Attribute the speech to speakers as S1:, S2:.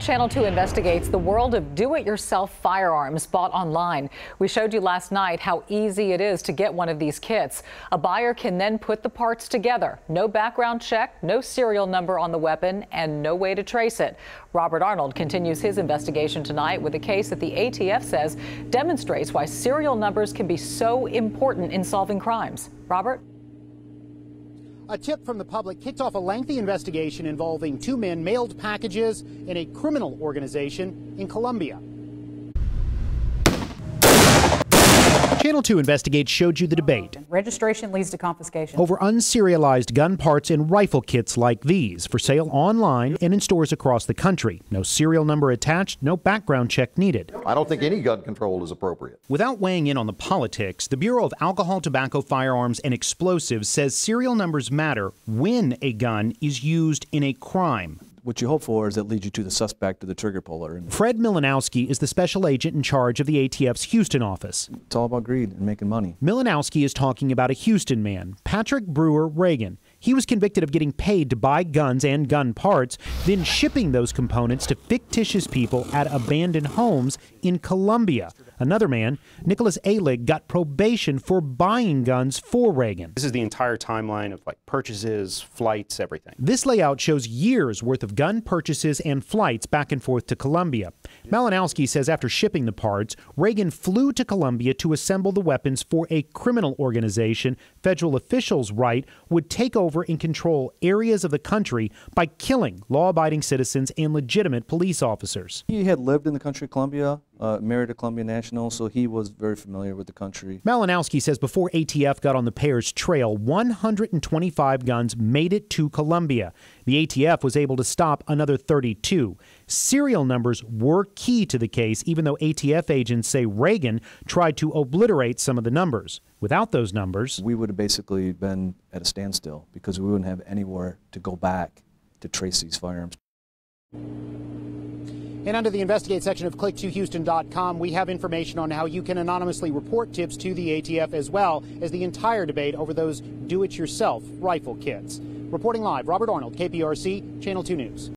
S1: Channel 2 investigates the world of do-it-yourself firearms bought online. We showed you last night how easy it is to get one of these kits. A buyer can then put the parts together. No background check, no serial number on the weapon, and no way to trace it. Robert Arnold continues his investigation tonight with a case that the ATF says demonstrates why serial numbers can be so important in solving crimes. Robert?
S2: A tip from the public kicked off a lengthy investigation involving two men mailed packages in a criminal organization in Colombia.
S3: Channel 2 Investigates showed you the debate.
S4: Registration leads to confiscation.
S3: Over unserialized gun parts and rifle kits like these for sale online and in stores across the country. No serial number attached, no background check needed.
S5: I don't think any gun control is appropriate.
S3: Without weighing in on the politics, the Bureau of Alcohol, Tobacco, Firearms, and Explosives says serial numbers matter when a gun is used in a crime
S6: what you hope for is that leads you to the suspect or the trigger puller.
S3: Fred Milanowski is the special agent in charge of the ATF's Houston office.
S6: It's all about greed and making money.
S3: Milanowski is talking about a Houston man, Patrick Brewer Reagan. He was convicted of getting paid to buy guns and gun parts, then shipping those components to fictitious people at abandoned homes in Colombia. Another man, Nicholas Alig, got probation for buying guns for Reagan.
S7: This is the entire timeline of like purchases, flights, everything.
S3: This layout shows years worth of gun purchases and flights back and forth to Colombia. Milanowski says after shipping the parts, Reagan flew to Colombia to assemble the weapons for a criminal organization federal officials write would take over and control areas of the country by killing law abiding citizens and legitimate police officers.
S6: He had lived in the country of Colombia, uh, married a Colombian national, so he was very familiar with the country.
S3: Milanowski says before ATF got on the pair's trail, 125 guns made it to Colombia. The ATF was able to stop another 32. Serial numbers were key to the case, even though ATF agents say Reagan tried to obliterate some of the numbers. Without those numbers,
S6: we would have basically been at a standstill because we wouldn't have anywhere to go back to trace these firearms.
S2: And under the investigate section of click2houston.com, we have information on how you can anonymously report tips to the ATF as well as the entire debate over those do it yourself rifle kits. Reporting live, Robert Arnold, KPRC, Channel 2 News.